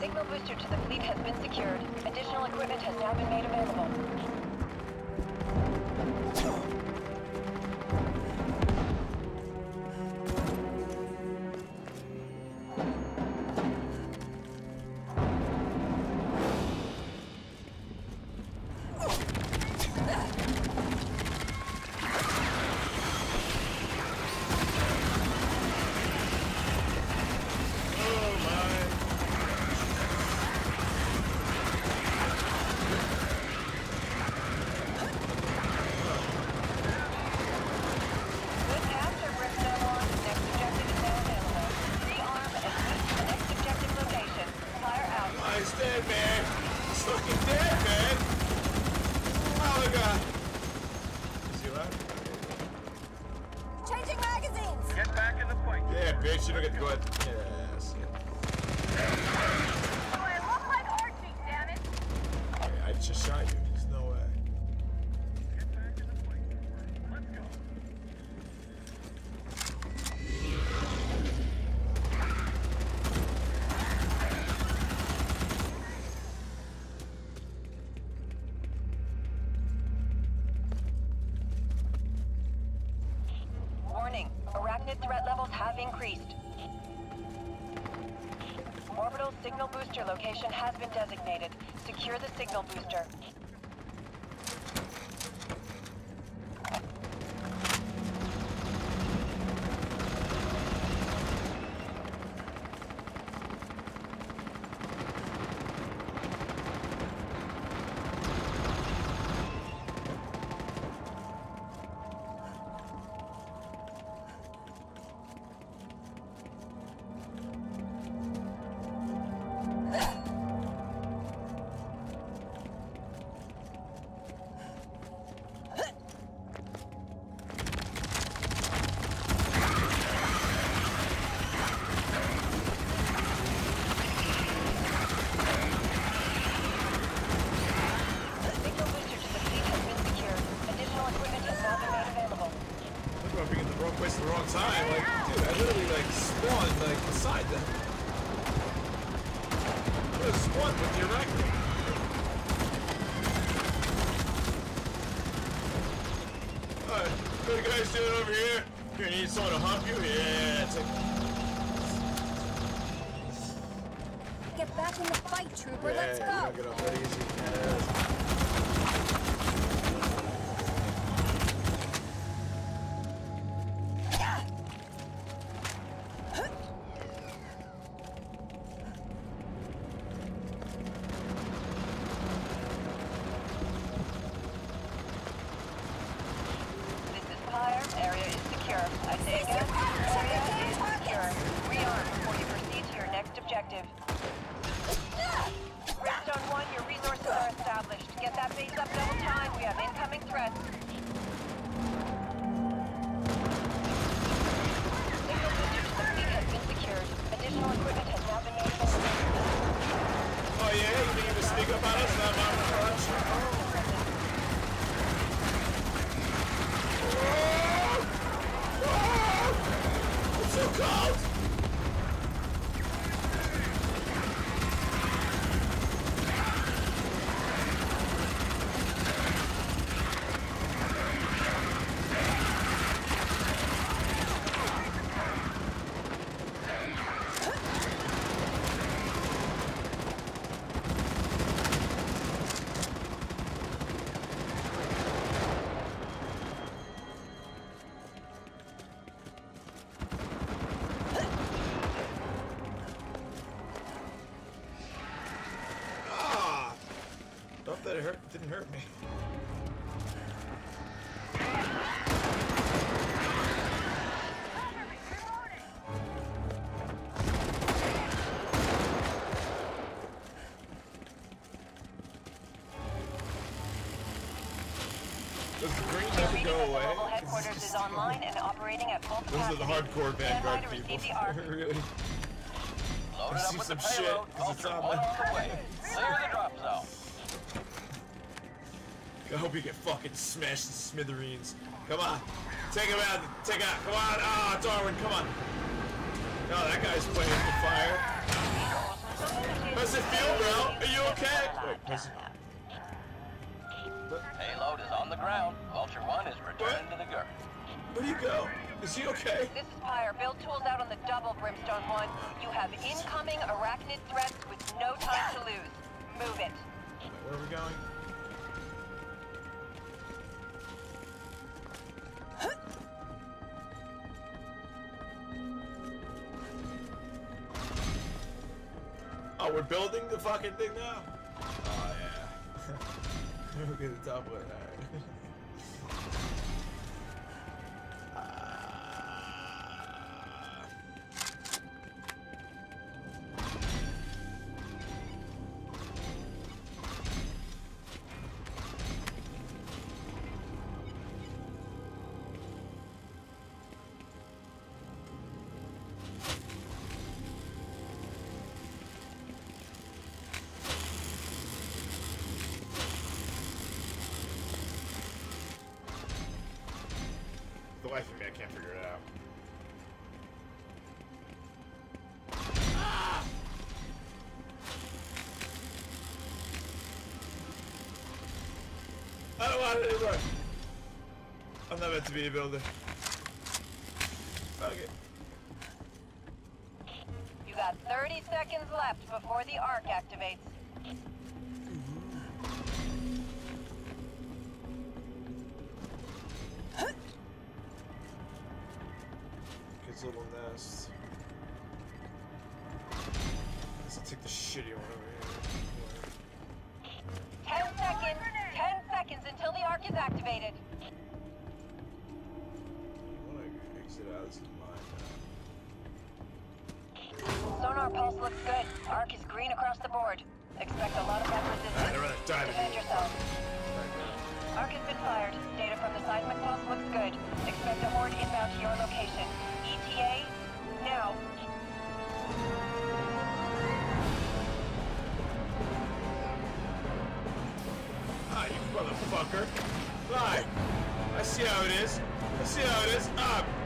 Signal booster to the fleet has been secured. Additional equipment has now been made available. You. There's no way. Get back in the fight. Let's go. Warning. Arachnid threat levels have increased. Signal booster location has been designated. Secure the signal booster. Guys doing over here? Here, you need someone to hump you? Yeah, Get back in the fight, trooper. yeah, Let's go. Secure. I say again, area is secure. Rearm before you proceed to your next objective. Thought that it hurt, didn't hurt me. Does the green never go away? headquarters is online and operating at full Those are capacity. the hardcore Vanguard people. receive the ARC. really? Load it see up with some the shit, payload. 'cause it's Ultra on one on the way. Clear the drop zone. I hope you get fucking smashed to smithereens. Come on. Take him out. Take out. Come on. Ah, Darwin, come on. Oh, that guy's playing with fire. That's does it feel, bro? Are you okay? Wait, does it- Payload is on the ground. Vulture 1 is returning to the Gurk. Where'd he go? Is he okay? This is Pyre. Build tools out on the double, Brimstone 1. You have incoming arachnid threats with no time to lose. Move it. Wait, where are we going? Oh, we're building the fucking thing now? Oh, yeah. Look at the top of Life of me, I can't figure it out. I don't want it anymore. I'm not meant to be a builder. It. You got 30 seconds left before the arc activates. Little nest. Guess I'll take the shitty one over here. 10 seconds. 10 seconds until the arc is activated. I wanna exit out. This is mine Sonar pulse looks good. Arc is green across the board. Expect a lot of that resistance. I'd rather die Defend yourself. Arc has been fired. Motherfucker. Fly. I see how it is. I see how it is. Up.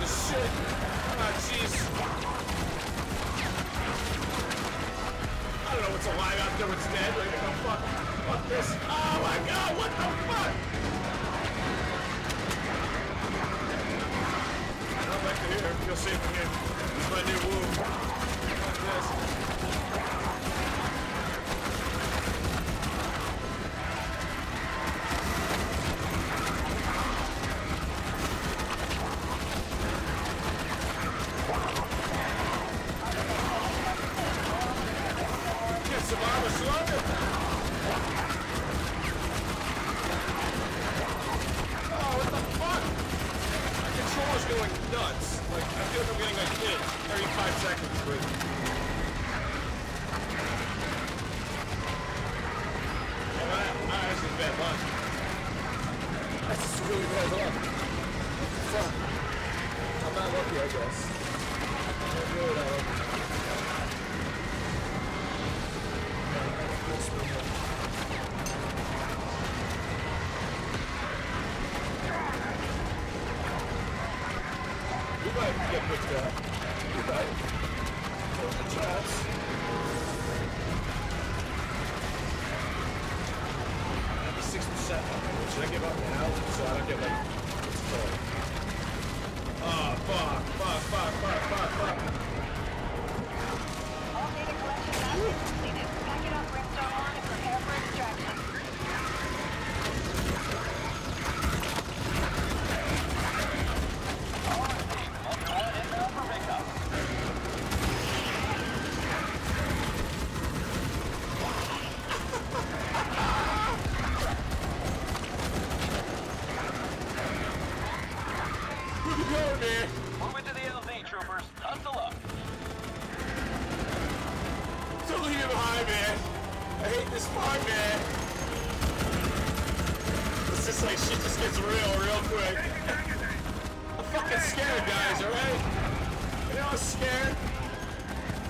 The shit. Ah, jeez. I don't know what's alive out there, what's dead. Like, oh, fuck. Fuck this. Oh my god, what the fuck? I'm back to here. feel safe in here. This is my new womb. Fuck this. Get some armor slugger. Oh, what the fuck? My controller's going nuts. Like, I feel like I'm getting like hit every five seconds, but... Yeah, that, that actually bad luck. That's just really bad luck. Fuck? I'm not lucky, I guess. I'm really not lucky. So I don't get like? Oh fuck! Fuck! Fuck! Fuck! Fuck! Fuck! All data collection has been completed. Pack it up, Brimstone 1, and prepare for extraction. All received. Ultra One inbound for pickup. Where you to the LZ, troopers. Don't leave behind, man. I hate this part, man. It's just like shit just gets real, real quick. I'm fucking scared, guys, alright? You know I'm scared?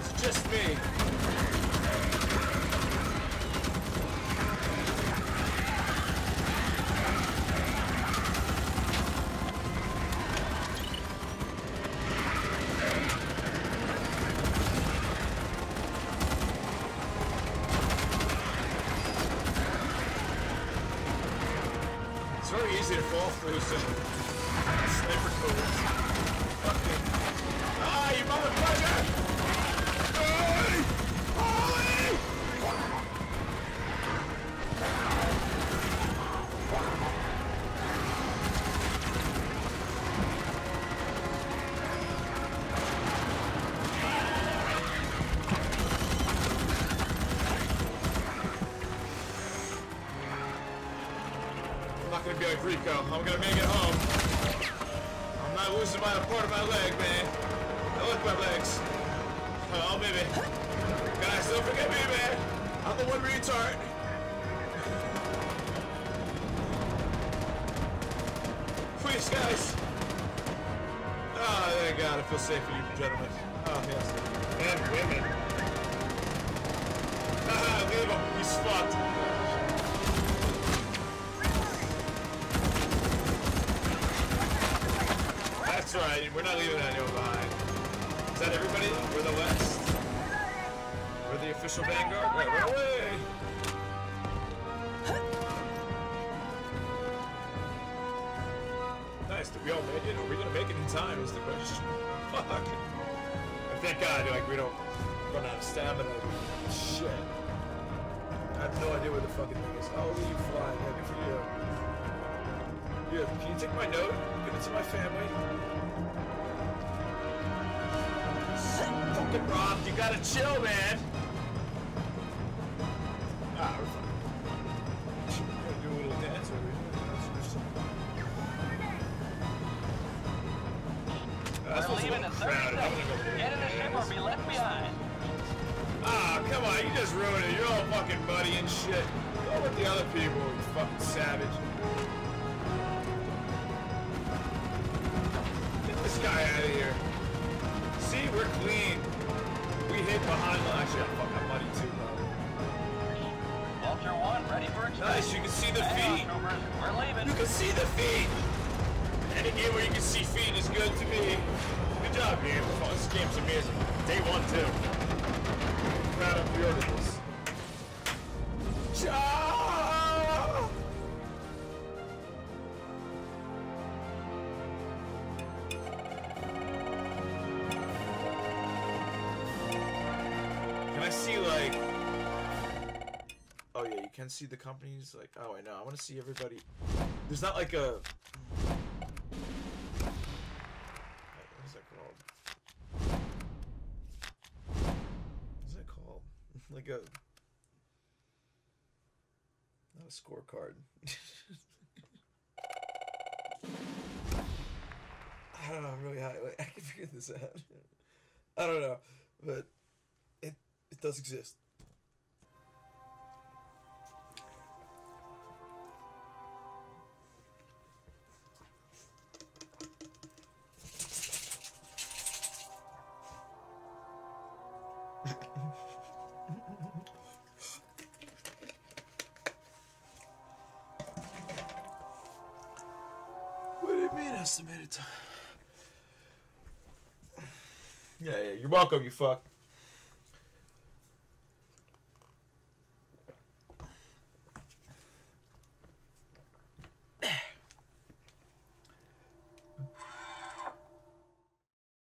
It's just me. Some sniper codes. Gonna Rico. I'm gonna make it home. I'm not losing my part of my leg, man. I like my legs. Oh, baby. Guys, don't forget me, man. I'm the one retard. Please, guys. Oh, thank God. I feel safe for you, gentlemen. Oh, yes. And women. Ah, leave him. He's fucked. That's right. We're not leaving anyone behind. Is that everybody? We're the West. We're the official vanguard. Wait, run away! Nice. Did we all make it? Are we gonna make it in time? Is the question. Fuck. Thank God, like we don't run out of stamina. Shit. I have no idea where the fucking thing is. Oh, you flying. Yeah, good for you. Here, can you take my note? Give it to my family. Fucking Rob, you gotta chill, man. Ah, we're fine. We're gonna do a little dance over here. That's We're leaving in 30 crowded. I'm gonna go seconds. Get in the ship or be left behind. Ah, come on, you just ruined it. You're all fucking muddy and shit. Go with the other people, you fucking savage. Guy out of here. See, we're clean. We hid behind the. Actually, I'm fucking muddy too, bro. Vulture 1 ready for extraction. Nice, you can see the feet. We're leaving. You can see the feet. Any game where you can see feet is good to me. Good job, game. This game's amazing. Day one, too. Proud of the articles. Ciao! Can see the companies. Like, oh I know. I want to see everybody. There's not like a. Hmm. What is that called? What's that called? like a. Not a scorecard. I don't know. I'm really high. Like, I can figure this out. I don't know, but it it does exist. What do you mean estimated time? Yeah, yeah, you're welcome, you fuck.